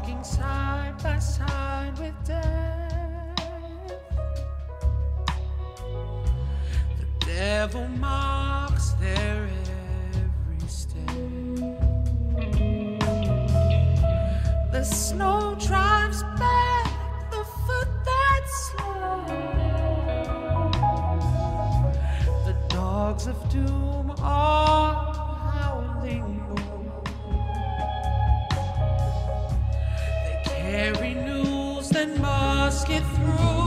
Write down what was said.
walking side by side with death. The devil mocks their every step. The snow drives back the foot that slept. The dogs of doom are. airy news that must get through.